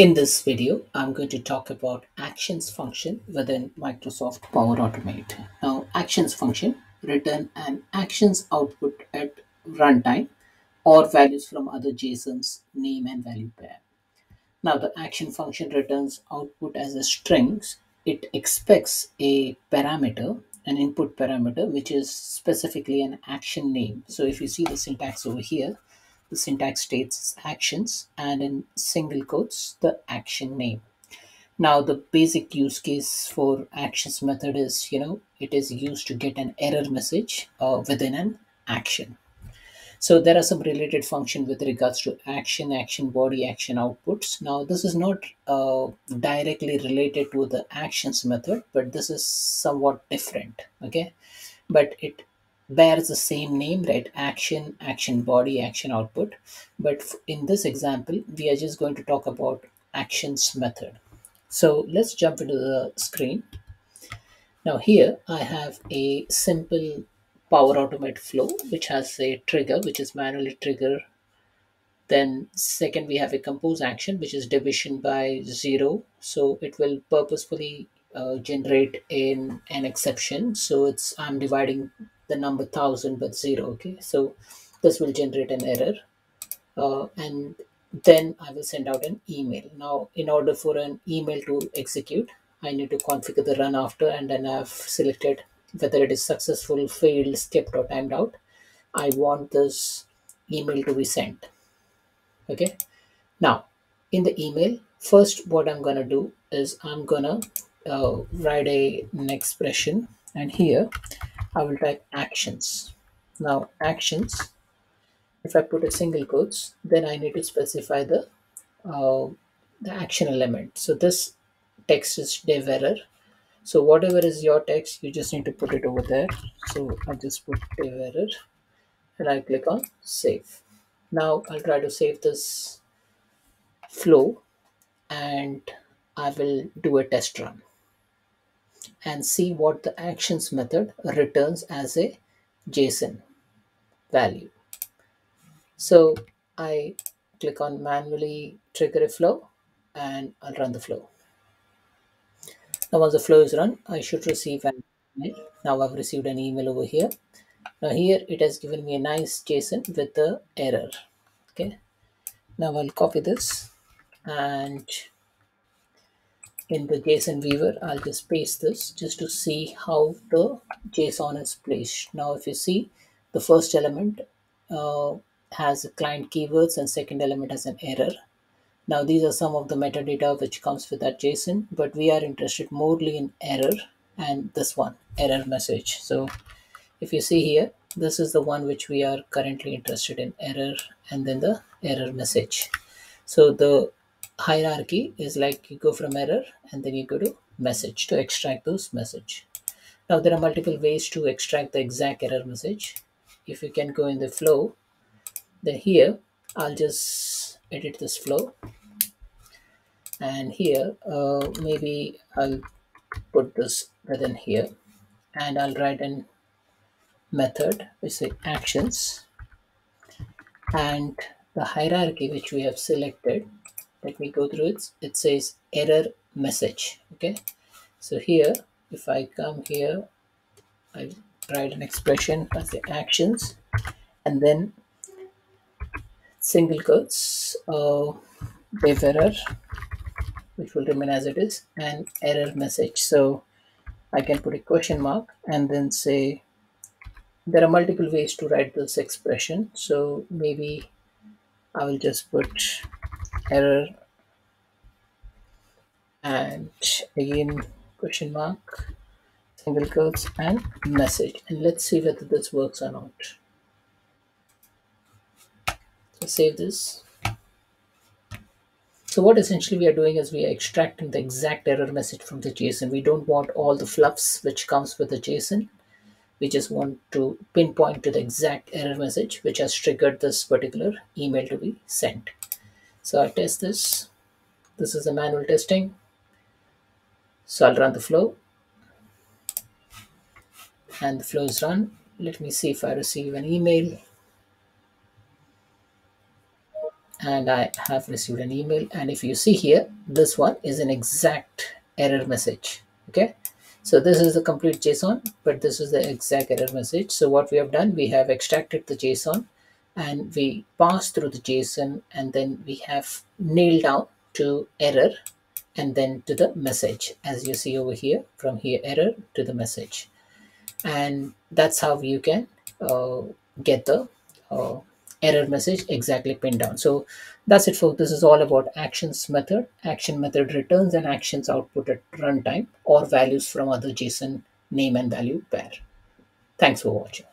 In this video, I'm going to talk about actions function within Microsoft Power Automate. Now, actions function return an actions output at runtime or values from other JSON's name and value pair. Now, the action function returns output as a strings. It expects a parameter, an input parameter, which is specifically an action name. So if you see the syntax over here, the syntax states actions and in single quotes the action name. Now the basic use case for actions method is you know it is used to get an error message uh, within an action. So there are some related function with regards to action action body action outputs. Now this is not uh, directly related to the actions method but this is somewhat different okay? But it bears the same name, right? Action, action body, action output. But in this example, we are just going to talk about actions method. So let's jump into the screen. Now here I have a simple Power Automate flow, which has a trigger, which is manually trigger. Then second, we have a compose action, which is division by zero. So it will purposefully uh, generate in an exception. So it's I'm dividing the number 1000 but 0 okay? So this will generate an error uh, and then I will send out an email. Now in order for an email to execute I need to configure the run after and then I've selected whether it is successful failed skipped or timed out. I want this email to be sent okay? Now in the email first what I'm gonna do is I'm gonna uh, write a, an expression and here I will type actions. Now actions, if I put a single quotes, then I need to specify the uh, the action element. So this text is dev error. So whatever is your text, you just need to put it over there. So I'll just put dev error and I click on save. Now I'll try to save this flow and I will do a test run and see what the actions method returns as a JSON value. So I click on manually trigger a flow and I'll run the flow. Now once the flow is run, I should receive an email. Now I've received an email over here. Now here it has given me a nice JSON with the error. Okay. Now I'll copy this and in the JSON viewer, I'll just paste this just to see how the JSON is placed. Now, if you see, the first element uh, has a client keywords and second element has an error. Now, these are some of the metadata which comes with that JSON, but we are interested morely in error and this one, error message. So if you see here, this is the one which we are currently interested in, error and then the error message. So the hierarchy is like you go from error and then you go to message to extract those message. Now there are multiple ways to extract the exact error message. If you can go in the flow, then here I'll just edit this flow. And here, uh, maybe I'll put this within here and I'll write an method which say actions and the hierarchy which we have selected let me go through it. It says error message okay? So here if i come here i write an expression as the actions and then single quotes uh dev error which will remain as it is and error message. So i can put a question mark and then say there are multiple ways to write this expression. So maybe i will just put error. And again question mark single quotes and message. And let's see whether this works or not. So save this. So what essentially we are doing is we are extracting the exact error message from the json. We don't want all the fluffs which comes with the json. We just want to pinpoint to the exact error message which has triggered this particular email to be sent so I'll test this. This is the manual testing. So I'll run the flow. And the flow is run. Let me see if I receive an email. and I have received an email. And if you see here, this one is an exact error message. Okay. So this is the complete JSON, but this is the exact error message. So what we have done, we have extracted the JSON and we pass through the JSON and then we have nailed down to error and then to the message. As you see over here from here error to the message. And that's how you can uh, get the uh, error message exactly pinned down. So that's it folks. This is all about actions method action method returns and actions output at runtime or values from other json name and value pair. Thanks for watching